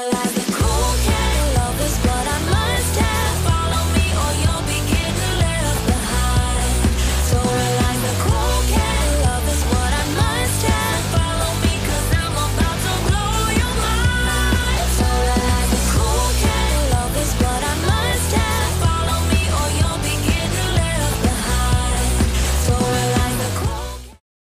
realize